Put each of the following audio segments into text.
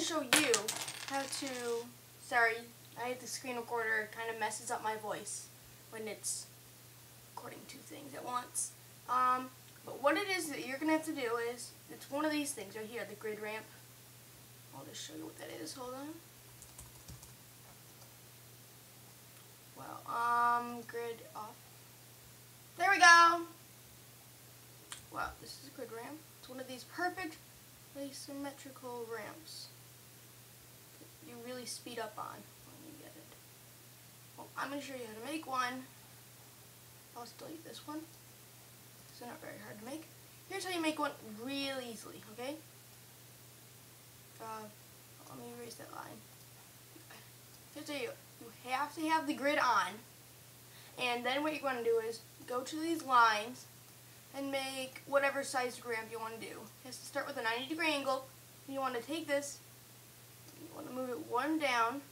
to show you how to, sorry, I have the screen recorder, kind of messes up my voice when it's recording two things at once. Um, but what it is that you're going to have to do is, it's one of these things right here, the grid ramp. I'll just show you what that is, hold on. Well, um, grid off. There we go! Wow, this is a grid ramp. It's one of these perfect asymmetrical ramps really speed up on when you get it. Well, I'm going to show you how to make one. I'll just delete this one. It's not very hard to make. Here's how you make one real easily, okay? Uh, let me erase that line. Here's how you, you have to have the grid on. And then what you're going to do is go to these lines and make whatever size ramp you want to do. It has to start with a 90 degree angle. You want to take this, you want to move it one down.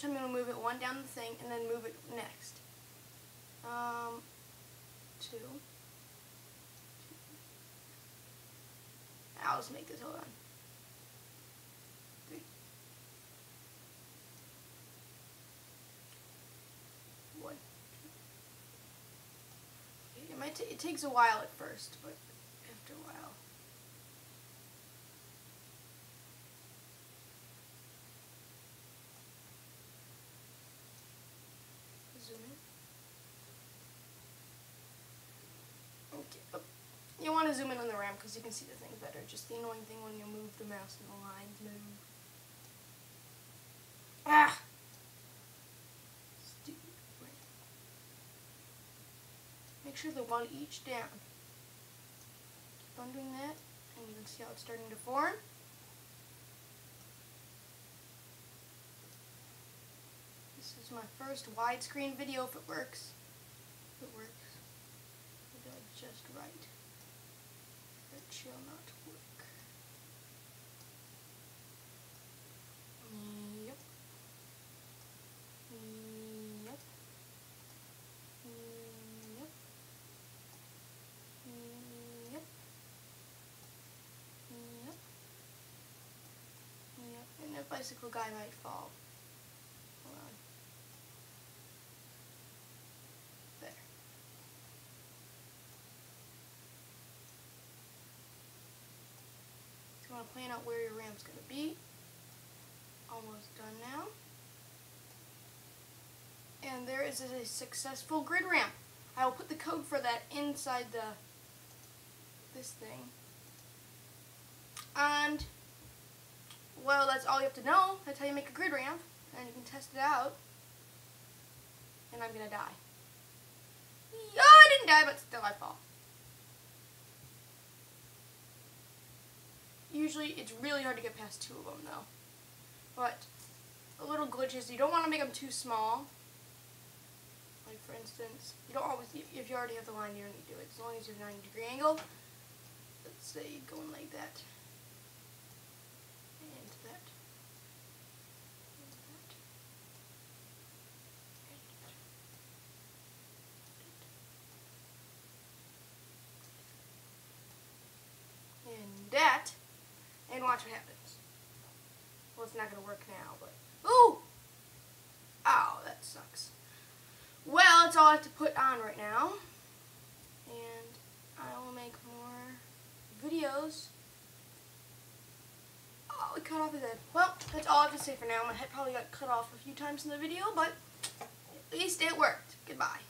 Time you want to move it one down the thing and then move it next. Um, two. I'll just make this, hold on. Three. One. It might it takes a while at first, but after a while. Zoom in. Okay. Oh. You want to zoom in on the ramp because you can see the things better. Just the annoying thing when you move the mouse and the lines move. Ah! Stupid. Make sure they're one each down. Keep on doing that, and you can see how it's starting to form. This is my first widescreen video if it works. If it works. Maybe just right. Shall not work. bicycle guy might fall. Hold on. There. So want to plan out where your ramp's going to be. Almost done now. And there is a successful grid ramp. I will put the code for that inside the this thing. And well, that's all you have to know. That's how you make a grid ramp, and you can test it out. And I'm gonna die. Yeah, I didn't die, but still I fall. Usually, it's really hard to get past two of them, though. But, a little glitch is you don't want to make them too small. Like, for instance, you don't always, if you already have the line, you don't need to do it. As long as you have a 90 degree angle, let's say going like that. And that and watch what happens. Well, it's not going to work now, but... Ooh! Oh, that sucks. Well, that's all I have to put on right now. And I will make more videos. Oh, it cut off his head. Well, that's all I have to say for now. My head probably got cut off a few times in the video, but at least it worked. Goodbye.